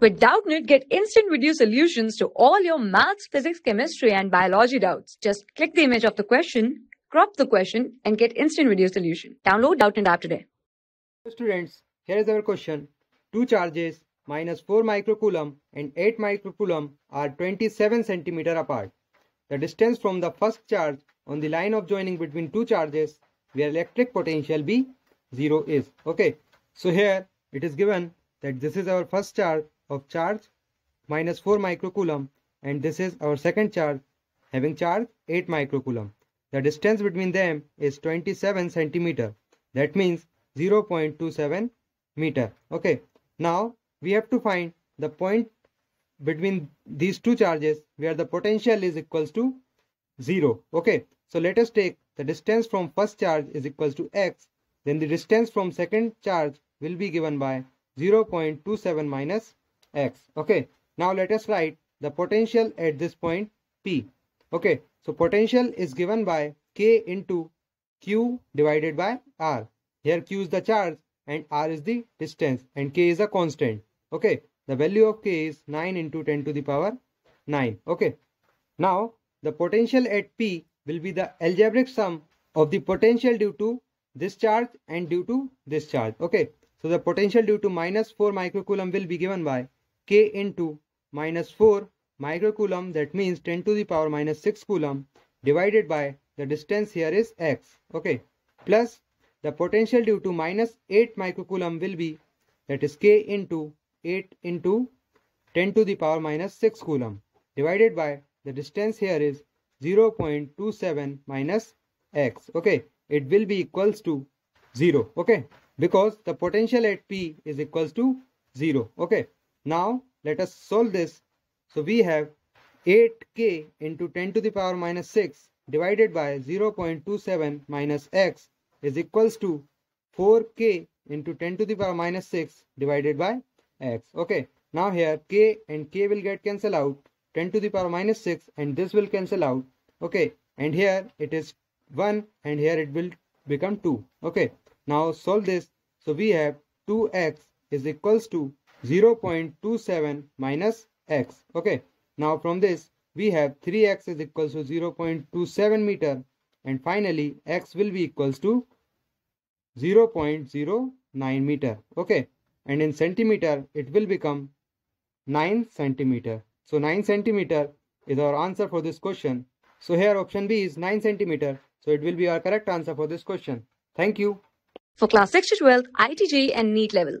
With Doubtnut, get instant video solutions to all your maths, physics, chemistry, and biology doubts. Just click the image of the question, crop the question, and get instant video solution. Download Doubtnut app today. Students, here is our question. Two charges minus 4 microcoulomb and 8 microcoulomb are 27 centimeter apart. The distance from the first charge on the line of joining between two charges where electric potential B 0 is. Okay, so here it is given that this is our first charge of charge minus 4 microcoulomb and this is our second charge having charge 8 microcoulomb. The distance between them is 27 centimeter. That means 0.27 meter. Okay. Now we have to find the point between these two charges where the potential is equals to 0. Okay. So let us take the distance from first charge is equals to x. Then the distance from second charge will be given by 0.27 minus x. Okay. Now let us write the potential at this point P. Okay. So potential is given by K into Q divided by R. Here Q is the charge and R is the distance and K is a constant. Okay. The value of K is 9 into 10 to the power 9. Okay. Now the potential at P will be the algebraic sum of the potential due to this charge and due to this charge. Okay. So the potential due to minus 4 microcoulomb will be given by K into minus 4 microcoulomb that means 10 to the power minus 6 coulomb divided by the distance here is x. Okay. Plus the potential due to minus 8 microcoulomb will be that is K into 8 into 10 to the power minus 6 coulomb divided by the distance here is 0.27 minus x. Okay. It will be equals to 0. Okay because the potential at P is equals to 0. Okay. Now let us solve this. So we have 8k into 10 to the power minus 6 divided by 0.27 minus x is equals to 4k into 10 to the power minus 6 divided by x. Okay. Now here k and k will get cancelled out 10 to the power minus 6 and this will cancel out. Okay. And here it is 1 and here it will become 2. Okay. Now solve this. So we have 2x is equals to 0.27 minus x. Okay. Now from this we have 3x is equals to 0.27 meter and finally x will be equals to 0.09 meter. Okay. And in centimeter it will become 9 centimeter. So 9 centimeter is our answer for this question. So here option B is 9 centimeter. So it will be our correct answer for this question. Thank you. For class 6 to 12, IIT JEE and NEET level.